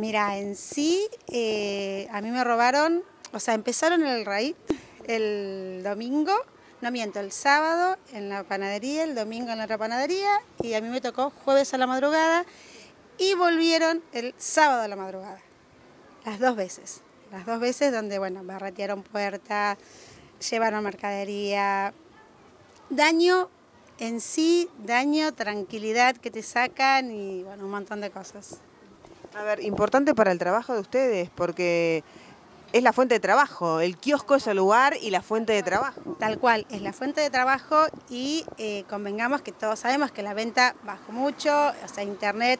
Mira, en sí, eh, a mí me robaron, o sea, empezaron el raíz el domingo, no miento, el sábado en la panadería, el domingo en la otra panadería, y a mí me tocó jueves a la madrugada, y volvieron el sábado a la madrugada, las dos veces, las dos veces donde, bueno, barratearon puertas, llevaron mercadería, daño en sí, daño, tranquilidad que te sacan y, bueno, un montón de cosas. A ver, importante para el trabajo de ustedes, porque es la fuente de trabajo, el kiosco es el lugar y la fuente de trabajo. Tal cual, es la fuente de trabajo y eh, convengamos que todos sabemos que la venta bajó mucho, o sea, internet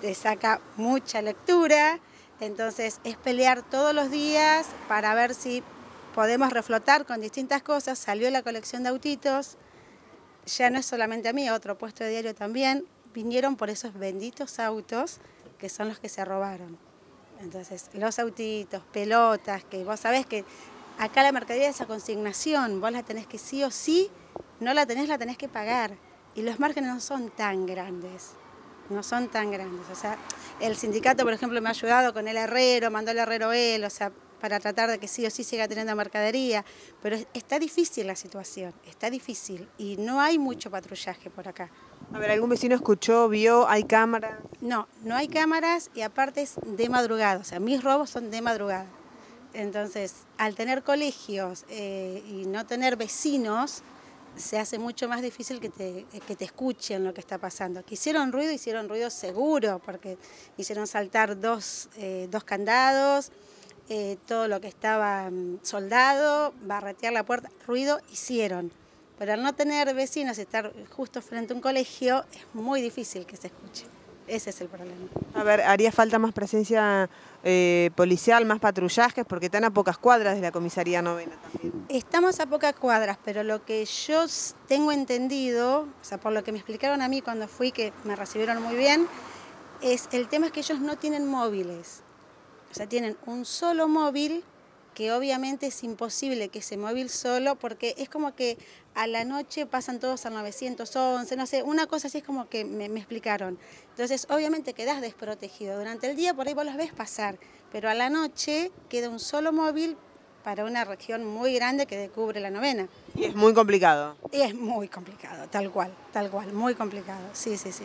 te saca mucha lectura, entonces es pelear todos los días para ver si podemos reflotar con distintas cosas. Salió la colección de autitos, ya no es solamente a mí, otro puesto de diario también, vinieron por esos benditos autos que son los que se robaron. Entonces, los autitos, pelotas, que vos sabés que acá la mercadería es a consignación, vos la tenés que sí o sí, no la tenés, la tenés que pagar. Y los márgenes no son tan grandes, no son tan grandes. O sea, el sindicato, por ejemplo, me ha ayudado con el herrero, mandó el herrero él, o sea, para tratar de que sí o sí siga teniendo mercadería, pero está difícil la situación, está difícil y no hay mucho patrullaje por acá. A ver, ¿algún vecino escuchó, vio, hay cámaras? No, no hay cámaras y aparte es de madrugada, o sea, mis robos son de madrugada. Entonces, al tener colegios eh, y no tener vecinos, se hace mucho más difícil que te, que te escuchen lo que está pasando. Que hicieron ruido, hicieron ruido seguro, porque hicieron saltar dos, eh, dos candados, eh, todo lo que estaba mm, soldado, barretear la puerta, ruido hicieron. Pero al no tener vecinos y estar justo frente a un colegio, es muy difícil que se escuche. Ese es el problema. A ver, ¿haría falta más presencia eh, policial, más patrullajes? Porque están a pocas cuadras de la comisaría novena también. Estamos a pocas cuadras, pero lo que yo tengo entendido, o sea, por lo que me explicaron a mí cuando fui, que me recibieron muy bien, es el tema es que ellos no tienen móviles. O sea, tienen un solo móvil que obviamente es imposible que ese móvil solo, porque es como que a la noche pasan todos al 911, no sé, una cosa así es como que me, explicaron. Entonces, obviamente quedas desprotegido. Durante el día por ahí vos los ves pasar, pero a la noche queda un solo móvil para una región muy grande que cubre la novena. Y es muy complicado. Y es muy complicado, tal cual, tal cual, muy complicado, sí, sí, sí.